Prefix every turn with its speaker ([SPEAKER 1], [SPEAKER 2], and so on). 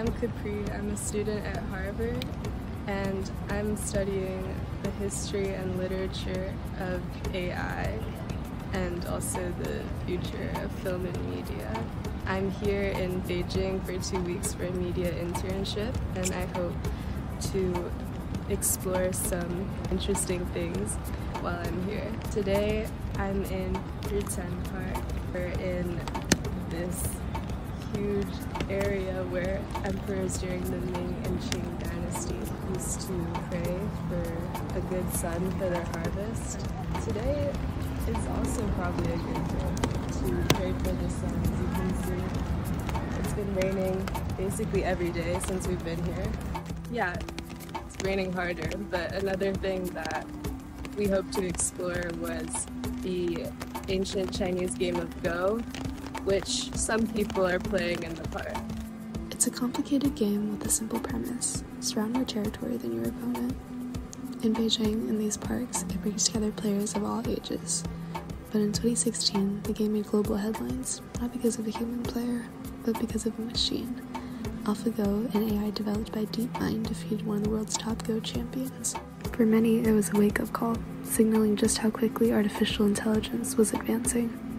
[SPEAKER 1] I'm Capri. I'm a student at Harvard and I'm studying the history and literature of AI and also the future of film and media. I'm here in Beijing for two weeks for a media internship and I hope to explore some interesting things while I'm here. Today I'm in Zhichen Park. We're in huge area where emperors during the Ming and Qing dynasty used to pray for a good sun for their harvest. Today is also probably a good day to pray for the sun. As you can see, it's been raining basically every day since we've been here. Yeah, it's raining harder, but another thing that we hope to explore was the ancient Chinese game of Go, which some people are playing in the park.
[SPEAKER 2] It's a complicated game with a simple premise surround more territory than your opponent. In Beijing, in these parks, it brings together players of all ages. But in 2016, the game made global headlines, not because of a human player, but because of a machine. AlphaGo, an AI developed by DeepMind, defeated one of the world's top Go champions. For many, it was a wake up call, signaling just how quickly artificial intelligence was advancing.